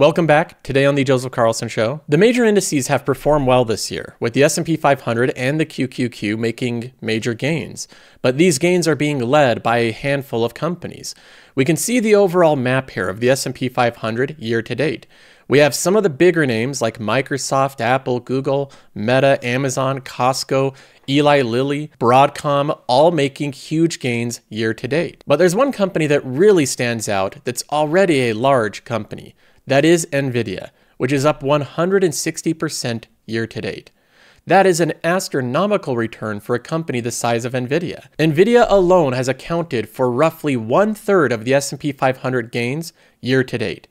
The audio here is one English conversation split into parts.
Welcome back. Today on the Joseph Carlson show. The major indices have performed well this year, with the S&P 500 and the QQQ making major gains. But these gains are being led by a handful of companies. We can see the overall map here of the S&P 500 year to date. We have some of the bigger names like Microsoft, Apple, Google, Meta, Amazon, Costco, Eli Lilly, Broadcom, all making huge gains year to date. But there's one company that really stands out that's already a large company. That is Nvidia, which is up 160% year to date. That is an astronomical return for a company the size of Nvidia. Nvidia alone has accounted for roughly one third of the S&P 500 gains year to date.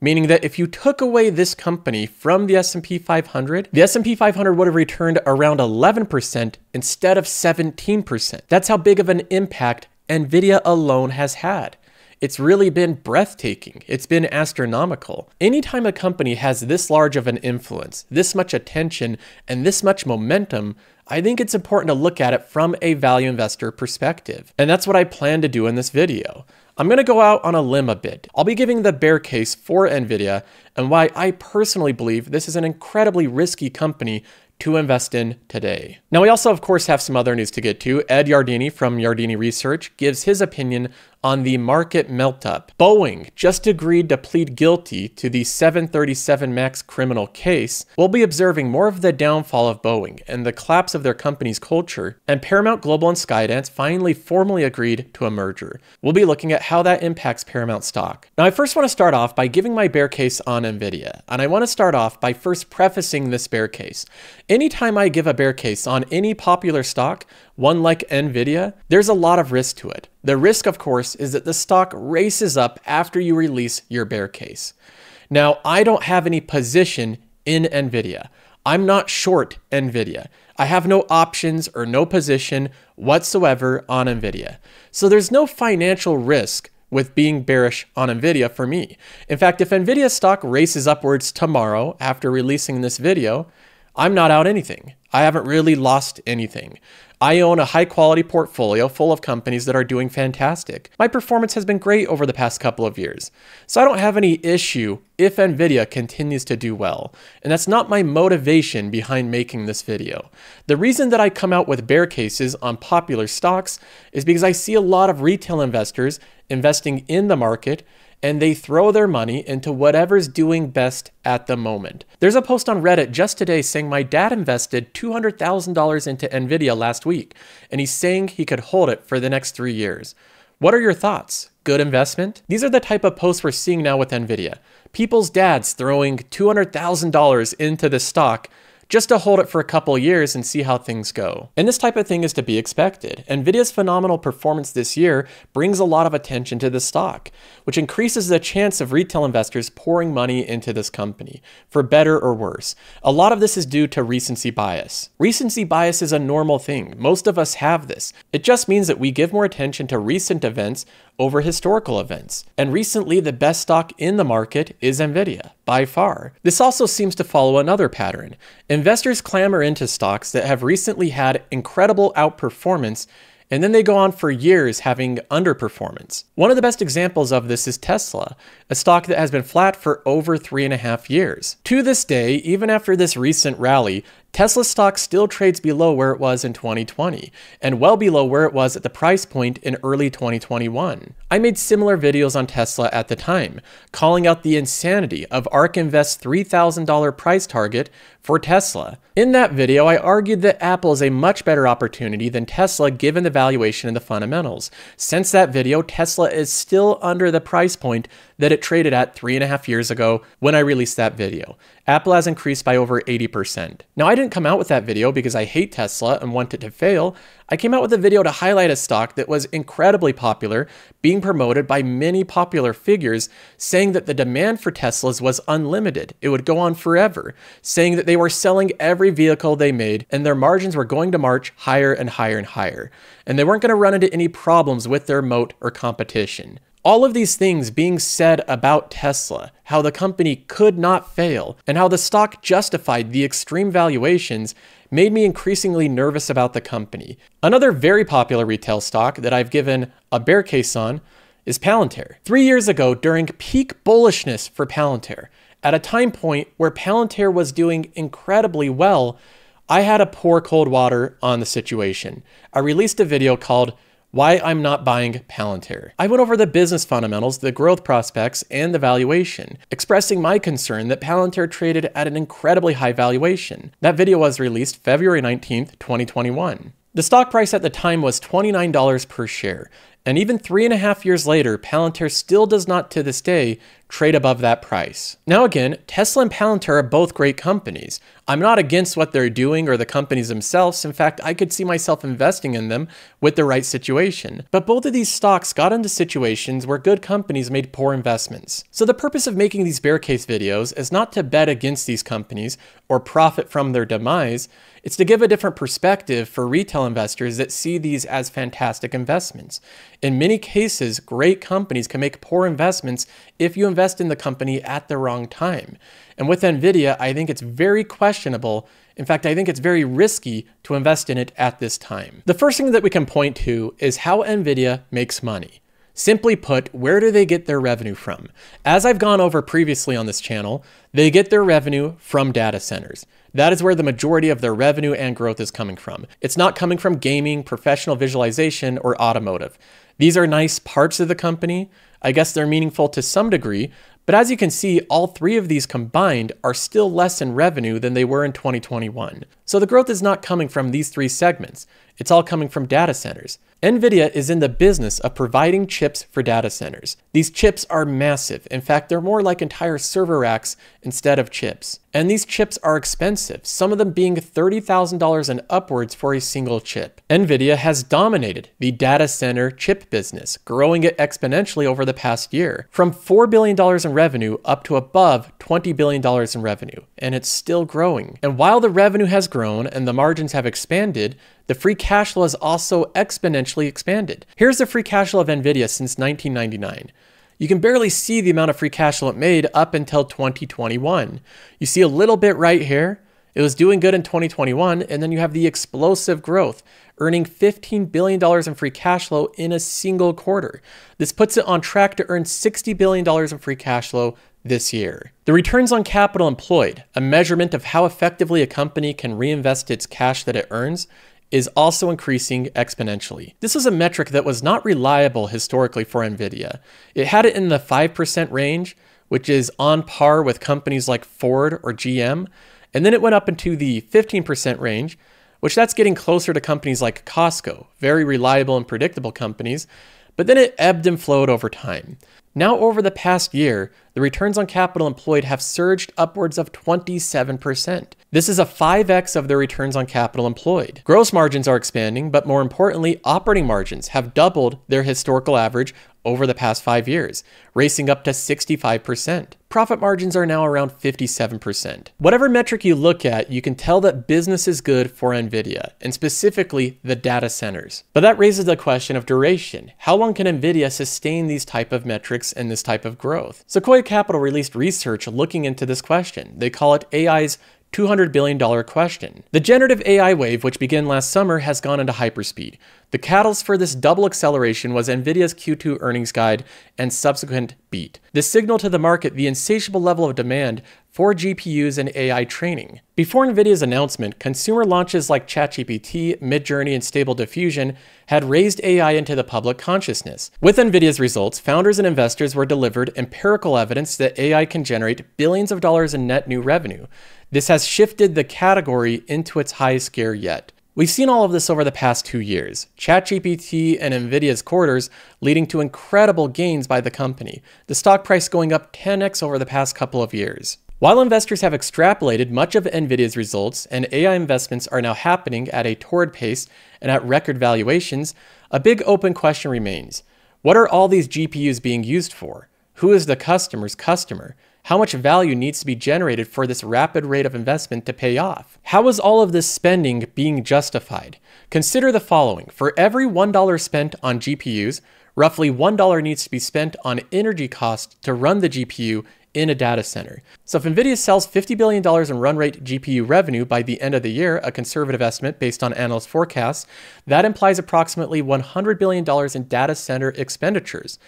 Meaning that if you took away this company from the S&P 500, the S&P 500 would have returned around 11% instead of 17%. That's how big of an impact Nvidia alone has had. It's really been breathtaking. It's been astronomical. Anytime a company has this large of an influence, this much attention, and this much momentum, I think it's important to look at it from a value investor perspective. And that's what I plan to do in this video. I'm going to go out on a limb a bit. I'll be giving the bear case for NVIDIA and why I personally believe this is an incredibly risky company to invest in today. Now, we also, of course, have some other news to get to. Ed Yardeni from Yardeni Research gives his opinion on the market melt-up. Boeing just agreed to plead guilty to the 737 MAX criminal case. We'll be observing more of the downfall of Boeing and the collapse of their company's culture, and Paramount Global and Skydance finally formally agreed to a merger. We'll be looking at how that impacts Paramount stock. Now, I first want to start off by giving my bear case on NVIDIA, and I want to start off by first prefacing this bear case. Anytime I give a bear case on any popular stock, one like Nvidia, there's a lot of risk to it. The risk, of course, is that the stock races up after you release your bear case. Now, I don't have any position in Nvidia. I'm not short Nvidia. I have no options or no position whatsoever on Nvidia. So there's no financial risk with being bearish on Nvidia for me. In fact, if Nvidia stock races upwards tomorrow after releasing this video, I'm not out anything. I haven't really lost anything. I own a high quality portfolio full of companies that are doing fantastic. My performance has been great over the past couple of years. So I don't have any issue if Nvidia continues to do well. And that's not my motivation behind making this video. The reason that I come out with bear cases on popular stocks is because I see a lot of retail investors investing in the market and they throw their money into whatever's doing best at the moment. There's a post on Reddit just today saying my dad invested $200,000 into Nvidia last week, and he's saying he could hold it for the next three years. What are your thoughts? Good investment? These are the type of posts we're seeing now with Nvidia. People's dads throwing $200,000 into the stock just to hold it for a couple years and see how things go. And this type of thing is to be expected. Nvidia's phenomenal performance this year brings a lot of attention to the stock, which increases the chance of retail investors pouring money into this company, for better or worse. A lot of this is due to recency bias. Recency bias is a normal thing. Most of us have this. It just means that we give more attention to recent events over historical events. And recently, the best stock in the market is Nvidia, by far. This also seems to follow another pattern. Investors clamor into stocks that have recently had incredible outperformance and then they go on for years having underperformance. One of the best examples of this is Tesla, a stock that has been flat for over three and a half years. To this day, even after this recent rally, Tesla stock still trades below where it was in 2020, and well below where it was at the price point in early 2021. I made similar videos on Tesla at the time, calling out the insanity of ARK Invest's $3,000 price target for Tesla. In that video, I argued that Apple is a much better opportunity than Tesla given the valuation and the fundamentals. Since that video, Tesla is still under the price point that it traded at three and a half years ago when I released that video. Apple has increased by over 80%. Now, I didn't come out with that video because I hate Tesla and want it to fail. I came out with a video to highlight a stock that was incredibly popular, being promoted by many popular figures, saying that the demand for Teslas was unlimited. It would go on forever, saying that they were selling every vehicle they made and their margins were going to march higher and higher and higher. And they weren't going to run into any problems with their moat or competition. All of these things being said about Tesla, how the company could not fail, and how the stock justified the extreme valuations made me increasingly nervous about the company. Another very popular retail stock that I've given a bear case on is Palantir. Three years ago, during peak bullishness for Palantir, at a time point where Palantir was doing incredibly well, I had a pour cold water on the situation. I released a video called why I'm not buying Palantir. I went over the business fundamentals, the growth prospects, and the valuation, expressing my concern that Palantir traded at an incredibly high valuation. That video was released February 19th, 2021. The stock price at the time was $29 per share, and even three and a half years later, Palantir still does not to this day trade above that price. Now again, Tesla and Palantir are both great companies. I'm not against what they're doing or the companies themselves. In fact, I could see myself investing in them with the right situation. But both of these stocks got into situations where good companies made poor investments. So the purpose of making these bear case videos is not to bet against these companies or profit from their demise. It's to give a different perspective for retail investors that see these as fantastic investments. In many cases, great companies can make poor investments if you invest in the company at the wrong time. And with NVIDIA, I think it's very questionable. In fact, I think it's very risky to invest in it at this time. The first thing that we can point to is how NVIDIA makes money. Simply put, where do they get their revenue from? As I've gone over previously on this channel, they get their revenue from data centers. That is where the majority of their revenue and growth is coming from. It's not coming from gaming, professional visualization, or automotive. These are nice parts of the company, I guess they're meaningful to some degree, but as you can see, all three of these combined are still less in revenue than they were in 2021. So the growth is not coming from these three segments, it's all coming from data centers. NVIDIA is in the business of providing chips for data centers. These chips are massive. In fact, they're more like entire server racks instead of chips. And these chips are expensive, some of them being $30,000 and upwards for a single chip. NVIDIA has dominated the data center chip business, growing it exponentially over the past year, from $4 billion in revenue up to above $20 billion in revenue, and it's still growing. And while the revenue has grown and the margins have expanded, the free cash flow has also exponentially expanded. Here's the free cash flow of NVIDIA since 1999. You can barely see the amount of free cash flow it made up until 2021. You see a little bit right here. It was doing good in 2021, and then you have the explosive growth, earning $15 billion in free cash flow in a single quarter. This puts it on track to earn $60 billion in free cash flow this year. The returns on capital employed, a measurement of how effectively a company can reinvest its cash that it earns, is also increasing exponentially. This is a metric that was not reliable historically for NVIDIA. It had it in the 5% range, which is on par with companies like Ford or GM, and then it went up into the 15% range, which that's getting closer to companies like Costco, very reliable and predictable companies, but then it ebbed and flowed over time. Now, over the past year, the returns on capital employed have surged upwards of 27%. This is a 5x of their returns on capital employed. Gross margins are expanding, but more importantly, operating margins have doubled their historical average over the past five years, racing up to 65%. Profit margins are now around 57%. Whatever metric you look at, you can tell that business is good for NVIDIA, and specifically the data centers. But that raises the question of duration. How long can NVIDIA sustain these type of metrics and this type of growth? Sequoia Capital released research looking into this question. They call it AI's $200 billion question. The generative AI wave, which began last summer, has gone into hyperspeed. The catalyst for this double acceleration was NVIDIA's Q2 earnings guide and subsequent beat. This signaled to the market the insatiable level of demand for GPUs and AI training. Before NVIDIA's announcement, consumer launches like ChatGPT, Midjourney, and Stable Diffusion had raised AI into the public consciousness. With NVIDIA's results, founders and investors were delivered empirical evidence that AI can generate billions of dollars in net new revenue. This has shifted the category into its highest gear yet. We've seen all of this over the past two years. ChatGPT and NVIDIA's quarters leading to incredible gains by the company, the stock price going up 10x over the past couple of years. While investors have extrapolated much of NVIDIA's results and AI investments are now happening at a torrid pace and at record valuations, a big open question remains. What are all these GPUs being used for? Who is the customer's customer? How much value needs to be generated for this rapid rate of investment to pay off? How is all of this spending being justified? Consider the following. For every $1 spent on GPUs, roughly $1 needs to be spent on energy costs to run the GPU in a data center. So if NVIDIA sells $50 billion in run rate GPU revenue by the end of the year, a conservative estimate based on analyst forecasts, that implies approximately $100 billion in data center expenditures.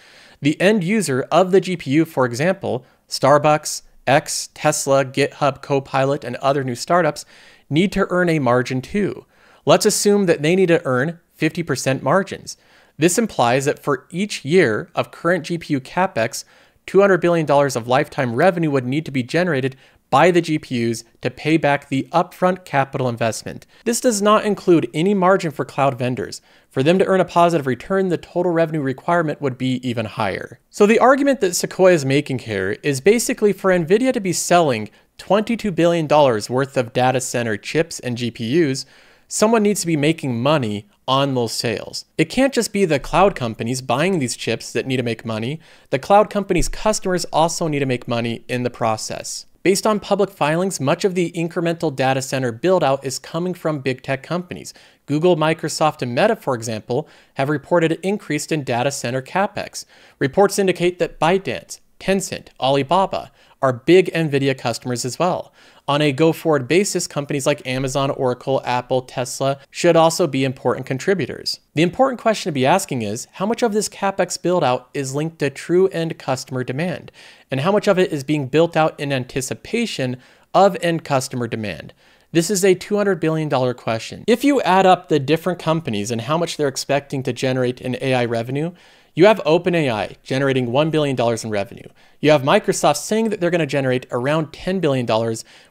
The end user of the GPU, for example, Starbucks, X, Tesla, GitHub, Copilot, and other new startups, need to earn a margin too. Let's assume that they need to earn 50% margins. This implies that for each year of current GPU capex, $200 billion of lifetime revenue would need to be generated by the GPUs to pay back the upfront capital investment. This does not include any margin for cloud vendors. For them to earn a positive return, the total revenue requirement would be even higher. So the argument that Sequoia is making here is basically for NVIDIA to be selling $22 billion worth of data center chips and GPUs, someone needs to be making money on those sales. It can't just be the cloud companies buying these chips that need to make money. The cloud companies' customers also need to make money in the process. Based on public filings, much of the incremental data center build-out is coming from big tech companies. Google, Microsoft, and Meta, for example, have reported an increase in data center capex. Reports indicate that ByteDance, Tencent, Alibaba are big NVIDIA customers as well. On a go forward basis, companies like Amazon, Oracle, Apple, Tesla should also be important contributors. The important question to be asking is how much of this capex build out is linked to true end customer demand, and how much of it is being built out in anticipation of end customer demand? This is a $200 billion question. If you add up the different companies and how much they're expecting to generate in AI revenue, you have OpenAI generating $1 billion in revenue. You have Microsoft saying that they're going to generate around $10 billion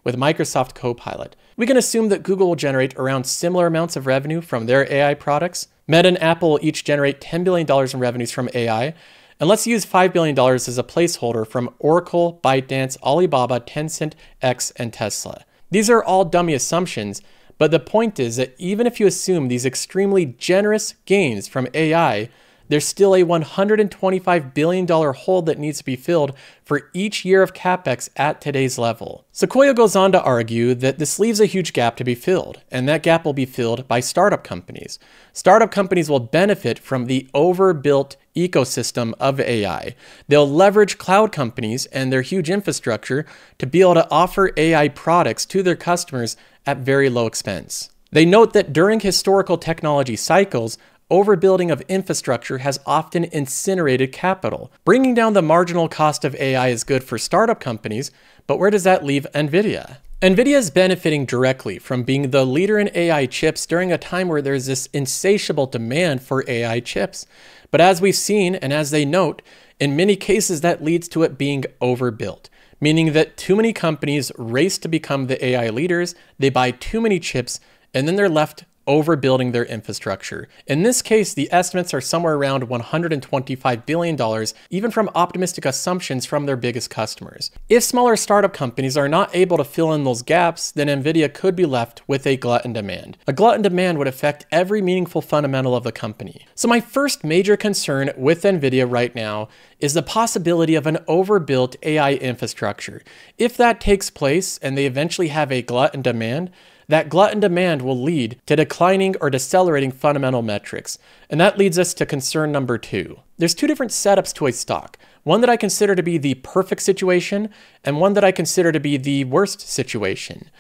with Microsoft Copilot. We can assume that Google will generate around similar amounts of revenue from their AI products. Meta and Apple will each generate $10 billion in revenues from AI. And let's use $5 billion as a placeholder from Oracle, ByteDance, Alibaba, Tencent, X, and Tesla. These are all dummy assumptions, but the point is that even if you assume these extremely generous gains from AI, there's still a $125 billion hole that needs to be filled for each year of capex at today's level. Sequoia goes on to argue that this leaves a huge gap to be filled, and that gap will be filled by startup companies. Startup companies will benefit from the overbuilt ecosystem of AI. They'll leverage cloud companies and their huge infrastructure to be able to offer AI products to their customers at very low expense. They note that during historical technology cycles, overbuilding of infrastructure has often incinerated capital. Bringing down the marginal cost of AI is good for startup companies, but where does that leave NVIDIA? NVIDIA is benefiting directly from being the leader in AI chips during a time where there's this insatiable demand for AI chips. But as we've seen, and as they note, in many cases that leads to it being overbuilt, meaning that too many companies race to become the AI leaders, they buy too many chips, and then they're left overbuilding their infrastructure. In this case, the estimates are somewhere around $125 billion, even from optimistic assumptions from their biggest customers. If smaller startup companies are not able to fill in those gaps, then NVIDIA could be left with a glut in demand. A glut in demand would affect every meaningful fundamental of the company. So my first major concern with NVIDIA right now is the possibility of an overbuilt AI infrastructure. If that takes place and they eventually have a glut in demand, that glut in demand will lead to declining or decelerating fundamental metrics. And that leads us to concern number two. There's two different setups to a stock. One that I consider to be the perfect situation and one that I consider to be the worst situation.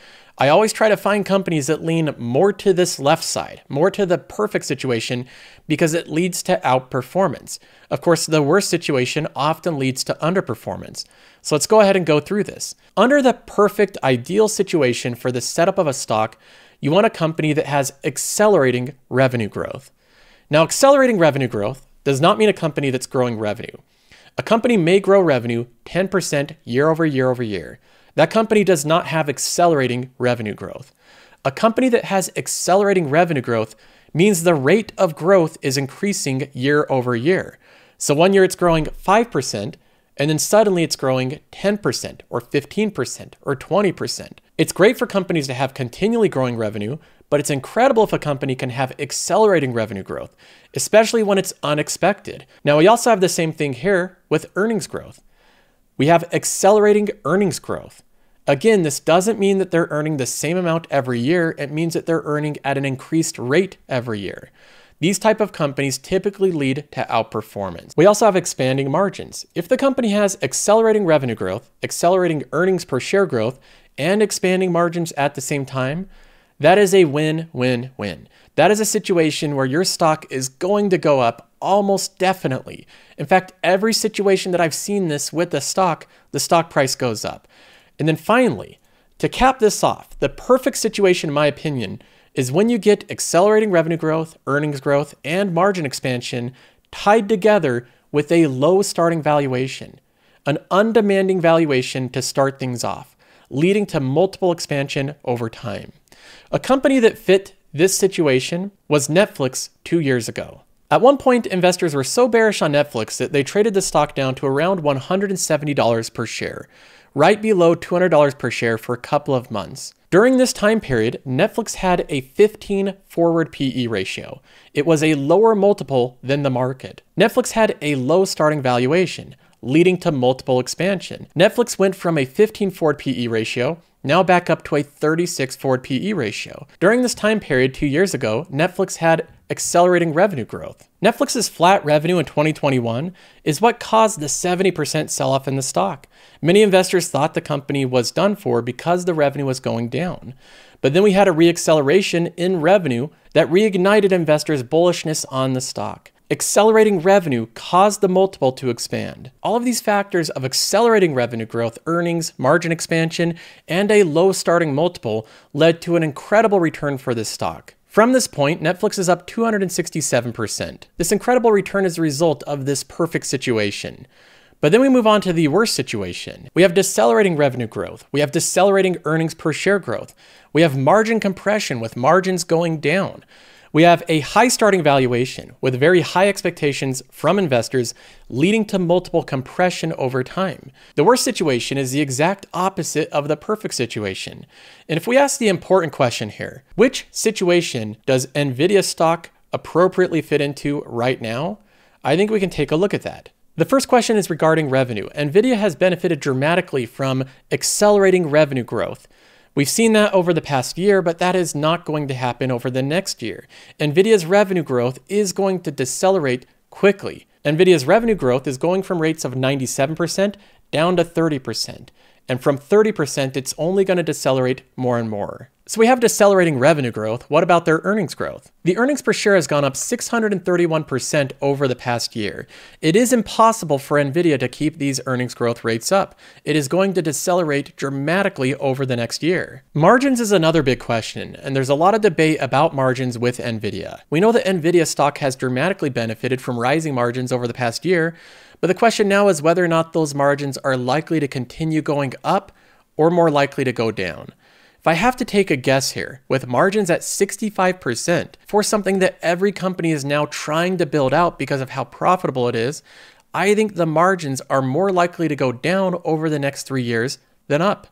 I always try to find companies that lean more to this left side, more to the perfect situation, because it leads to outperformance. Of course, the worst situation often leads to underperformance. So let's go ahead and go through this. Under the perfect ideal situation for the setup of a stock, you want a company that has accelerating revenue growth. Now, accelerating revenue growth does not mean a company that's growing revenue. A company may grow revenue 10% year over year over year. That company does not have accelerating revenue growth. A company that has accelerating revenue growth means the rate of growth is increasing year over year. So one year it's growing 5%, and then suddenly it's growing 10% or 15% or 20%. It's great for companies to have continually growing revenue, but it's incredible if a company can have accelerating revenue growth, especially when it's unexpected. Now, we also have the same thing here with earnings growth. We have accelerating earnings growth. Again, this doesn't mean that they're earning the same amount every year. It means that they're earning at an increased rate every year. These type of companies typically lead to outperformance. We also have expanding margins. If the company has accelerating revenue growth, accelerating earnings per share growth, and expanding margins at the same time, that is a win-win-win. That is a situation where your stock is going to go up almost definitely. In fact, every situation that I've seen this with the stock, the stock price goes up. And then finally, to cap this off, the perfect situation, in my opinion, is when you get accelerating revenue growth, earnings growth, and margin expansion tied together with a low starting valuation, an undemanding valuation to start things off, leading to multiple expansion over time. A company that fit this situation was Netflix two years ago. At one point, investors were so bearish on Netflix that they traded the stock down to around $170 per share, right below $200 per share for a couple of months. During this time period, Netflix had a 15 forward PE ratio. It was a lower multiple than the market. Netflix had a low starting valuation, leading to multiple expansion. Netflix went from a 15 forward PE ratio now back up to a 36 forward PE ratio. During this time period two years ago, Netflix had accelerating revenue growth. Netflix's flat revenue in 2021 is what caused the 70% sell off in the stock. Many investors thought the company was done for because the revenue was going down. But then we had a reacceleration in revenue that reignited investors' bullishness on the stock. Accelerating revenue caused the multiple to expand. All of these factors of accelerating revenue growth, earnings, margin expansion, and a low starting multiple led to an incredible return for this stock. From this point, Netflix is up 267%. This incredible return is a result of this perfect situation. But then we move on to the worst situation. We have decelerating revenue growth. We have decelerating earnings per share growth. We have margin compression with margins going down. We have a high starting valuation with very high expectations from investors, leading to multiple compression over time. The worst situation is the exact opposite of the perfect situation. And if we ask the important question here, which situation does NVIDIA stock appropriately fit into right now? I think we can take a look at that. The first question is regarding revenue. NVIDIA has benefited dramatically from accelerating revenue growth. We've seen that over the past year, but that is not going to happen over the next year. NVIDIA's revenue growth is going to decelerate quickly. NVIDIA's revenue growth is going from rates of 97% down to 30%. And from 30%, it's only going to decelerate more and more. So we have decelerating revenue growth. What about their earnings growth? The earnings per share has gone up 631% over the past year. It is impossible for Nvidia to keep these earnings growth rates up. It is going to decelerate dramatically over the next year. Margins is another big question, and there's a lot of debate about margins with Nvidia. We know that Nvidia stock has dramatically benefited from rising margins over the past year, but the question now is whether or not those margins are likely to continue going up or more likely to go down. If I have to take a guess here, with margins at 65% for something that every company is now trying to build out because of how profitable it is, I think the margins are more likely to go down over the next three years than up.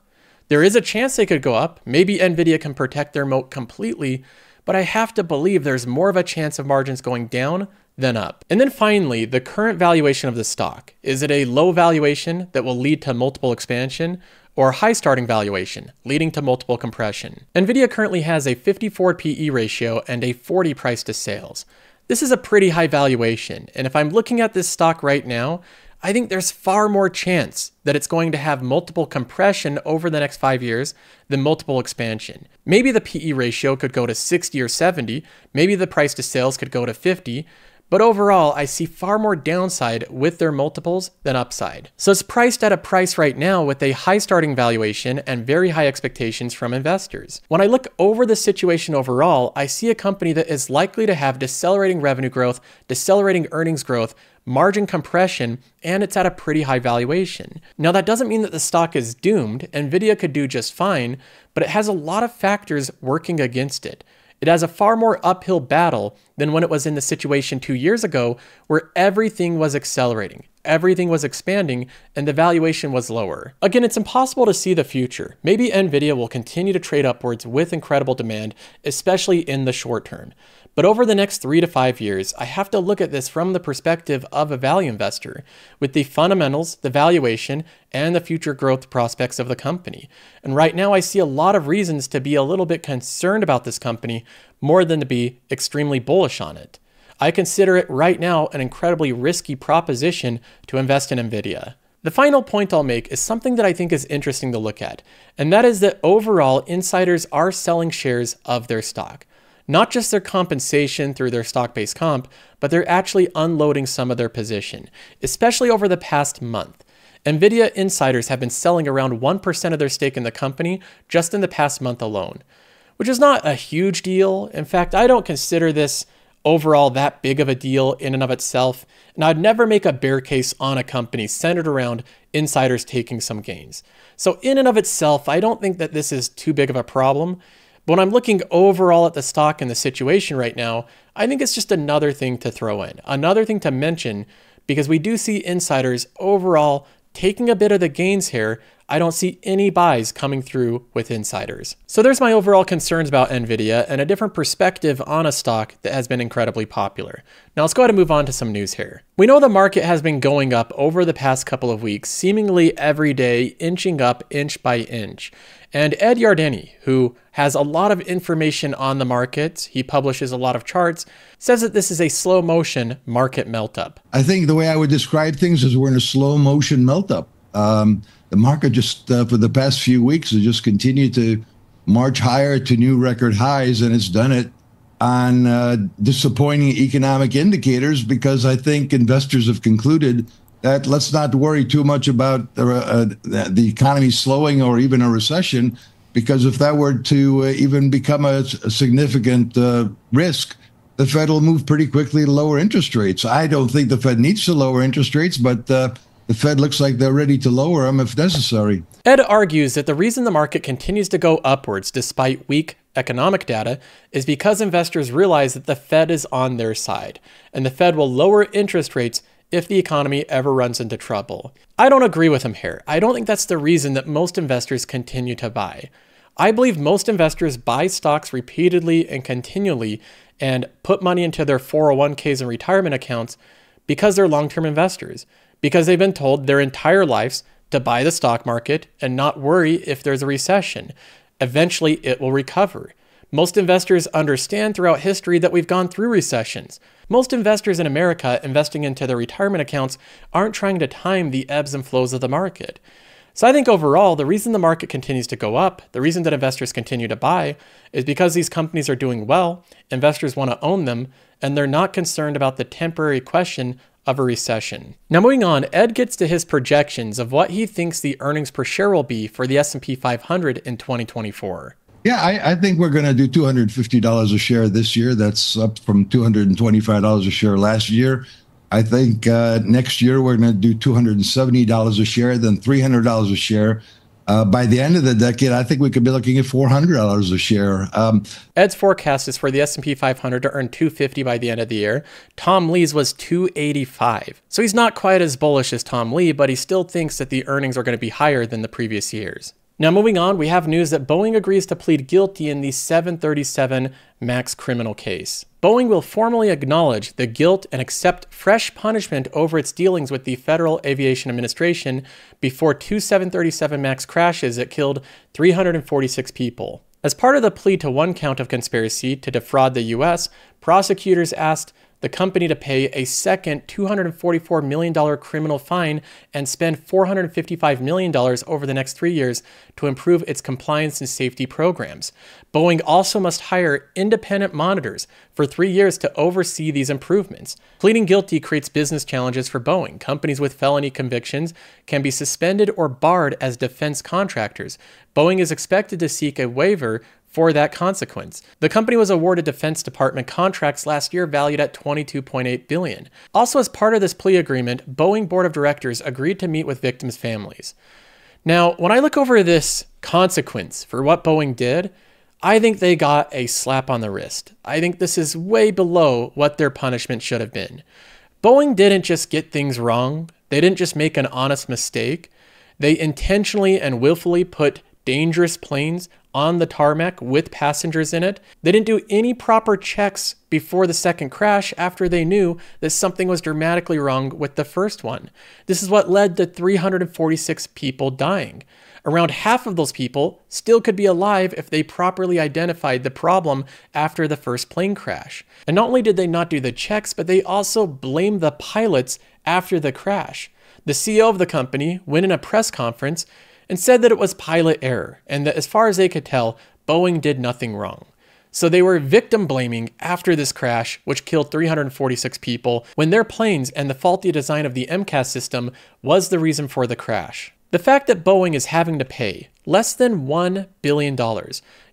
There is a chance they could go up. Maybe NVIDIA can protect their moat completely, but I have to believe there's more of a chance of margins going down than up. And then finally, the current valuation of the stock. Is it a low valuation that will lead to multiple expansion, or high starting valuation, leading to multiple compression. NVIDIA currently has a 54 PE ratio and a 40 price to sales. This is a pretty high valuation, and if I'm looking at this stock right now, I think there's far more chance that it's going to have multiple compression over the next five years than multiple expansion. Maybe the PE ratio could go to 60 or 70, maybe the price to sales could go to 50, but overall, I see far more downside with their multiples than upside. So it's priced at a price right now with a high starting valuation and very high expectations from investors. When I look over the situation overall, I see a company that is likely to have decelerating revenue growth, decelerating earnings growth, margin compression, and it's at a pretty high valuation. Now, that doesn't mean that the stock is doomed. NVIDIA could do just fine, but it has a lot of factors working against it. It has a far more uphill battle than when it was in the situation two years ago where everything was accelerating, everything was expanding, and the valuation was lower. Again, it's impossible to see the future. Maybe Nvidia will continue to trade upwards with incredible demand, especially in the short term. But over the next three to five years, I have to look at this from the perspective of a value investor, with the fundamentals, the valuation, and the future growth prospects of the company. And right now, I see a lot of reasons to be a little bit concerned about this company more than to be extremely bullish on it. I consider it right now an incredibly risky proposition to invest in Nvidia. The final point I'll make is something that I think is interesting to look at, and that is that overall, insiders are selling shares of their stock. Not just their compensation through their stock based comp, but they're actually unloading some of their position, especially over the past month. NVIDIA insiders have been selling around 1% of their stake in the company just in the past month alone, which is not a huge deal. In fact, I don't consider this overall that big of a deal in and of itself, and I'd never make a bear case on a company centered around insiders taking some gains. So, in and of itself, I don't think that this is too big of a problem. But when I'm looking overall at the stock and the situation right now, I think it's just another thing to throw in, another thing to mention, because we do see insiders overall taking a bit of the gains here, I don't see any buys coming through with insiders. So there's my overall concerns about Nvidia and a different perspective on a stock that has been incredibly popular. Now let's go ahead and move on to some news here. We know the market has been going up over the past couple of weeks, seemingly every day, inching up inch by inch. And Ed Yardeni, who has a lot of information on the market, he publishes a lot of charts, says that this is a slow motion market melt up. I think the way I would describe things is we're in a slow motion melt up. Um, the market just uh, for the past few weeks has just continued to march higher to new record highs, and it's done it on uh, disappointing economic indicators because I think investors have concluded that let's not worry too much about the, uh, the economy slowing or even a recession, because if that were to uh, even become a, a significant uh, risk, the Fed will move pretty quickly to lower interest rates. I don't think the Fed needs to lower interest rates, but uh, the Fed looks like they're ready to lower them if necessary. Ed argues that the reason the market continues to go upwards despite weak economic data is because investors realize that the Fed is on their side, and the Fed will lower interest rates if the economy ever runs into trouble. I don't agree with him here. I don't think that's the reason that most investors continue to buy. I believe most investors buy stocks repeatedly and continually and put money into their 401ks and retirement accounts because they're long term investors because they've been told their entire lives to buy the stock market and not worry if there's a recession. Eventually, it will recover. Most investors understand throughout history that we've gone through recessions. Most investors in America investing into their retirement accounts aren't trying to time the ebbs and flows of the market. So I think overall, the reason the market continues to go up, the reason that investors continue to buy, is because these companies are doing well, investors want to own them, and they're not concerned about the temporary question of a recession. Now moving on, Ed gets to his projections of what he thinks the earnings per share will be for the S&P 500 in 2024. Yeah, I, I think we're going to do $250 a share this year. That's up from $225 a share last year. I think uh, next year we're going to do $270 a share, then $300 a share. Uh, by the end of the decade, I think we could be looking at four hundred dollars a share. Um, Ed's forecast is for the S and P 500 to earn 250 by the end of the year. Tom Lee's was 285, so he's not quite as bullish as Tom Lee, but he still thinks that the earnings are going to be higher than the previous years. Now, moving on, we have news that Boeing agrees to plead guilty in the 737 MAX criminal case. Boeing will formally acknowledge the guilt and accept fresh punishment over its dealings with the Federal Aviation Administration before two 737 MAX crashes that killed 346 people. As part of the plea to one count of conspiracy to defraud the U.S., prosecutors asked the company to pay a second $244 million criminal fine and spend $455 million over the next three years to improve its compliance and safety programs. Boeing also must hire independent monitors for three years to oversee these improvements. Pleading guilty creates business challenges for Boeing. Companies with felony convictions can be suspended or barred as defense contractors. Boeing is expected to seek a waiver for that consequence. The company was awarded Defense Department contracts last year valued at 22.8 billion. Also as part of this plea agreement, Boeing board of directors agreed to meet with victims' families. Now, when I look over this consequence for what Boeing did, I think they got a slap on the wrist. I think this is way below what their punishment should have been. Boeing didn't just get things wrong, they didn't just make an honest mistake. They intentionally and willfully put dangerous planes on the tarmac with passengers in it. They didn't do any proper checks before the second crash after they knew that something was dramatically wrong with the first one. This is what led to 346 people dying. Around half of those people still could be alive if they properly identified the problem after the first plane crash. And not only did they not do the checks, but they also blamed the pilots after the crash. The CEO of the company went in a press conference and said that it was pilot error, and that as far as they could tell, Boeing did nothing wrong. So they were victim blaming after this crash, which killed 346 people, when their planes and the faulty design of the MCAS system was the reason for the crash. The fact that Boeing is having to pay less than $1 billion,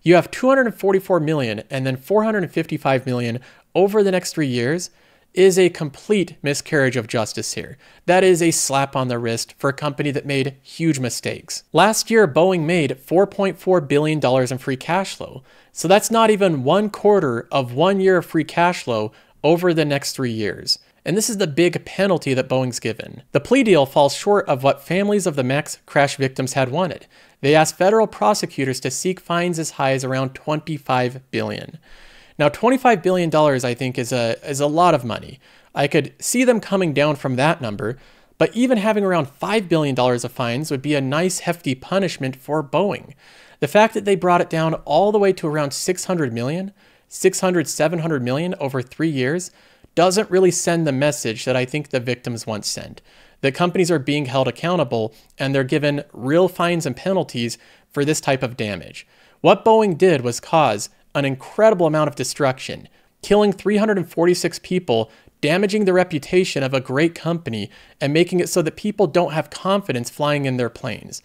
you have 244 million and then 455 million over the next three years, is a complete miscarriage of justice here. That is a slap on the wrist for a company that made huge mistakes. Last year, Boeing made $4.4 billion in free cash flow. So that's not even one quarter of one year of free cash flow over the next three years. And this is the big penalty that Boeing's given. The plea deal falls short of what families of the MAX crash victims had wanted. They asked federal prosecutors to seek fines as high as around 25 billion. Now, $25 billion, I think, is a, is a lot of money. I could see them coming down from that number, but even having around $5 billion of fines would be a nice hefty punishment for Boeing. The fact that they brought it down all the way to around 600 million, 600, 700 million over three years, doesn't really send the message that I think the victims once sent. That companies are being held accountable and they're given real fines and penalties for this type of damage. What Boeing did was cause an incredible amount of destruction, killing 346 people, damaging the reputation of a great company, and making it so that people don't have confidence flying in their planes.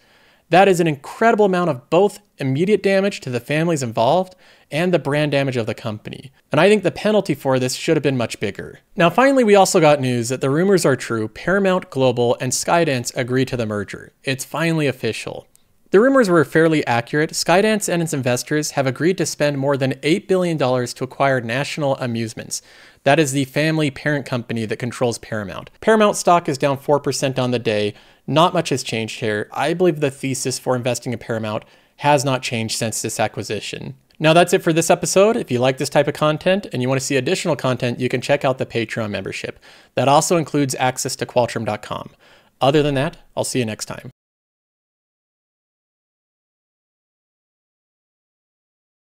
That is an incredible amount of both immediate damage to the families involved and the brand damage of the company. And I think the penalty for this should have been much bigger. Now, finally, we also got news that the rumors are true. Paramount Global and Skydance agree to the merger. It's finally official. The rumors were fairly accurate. Skydance and its investors have agreed to spend more than $8 billion to acquire National Amusements. That is the family parent company that controls Paramount. Paramount stock is down 4% on the day. Not much has changed here. I believe the thesis for investing in Paramount has not changed since this acquisition. Now that's it for this episode. If you like this type of content and you want to see additional content, you can check out the Patreon membership. That also includes access to Qualtrim.com. Other than that, I'll see you next time.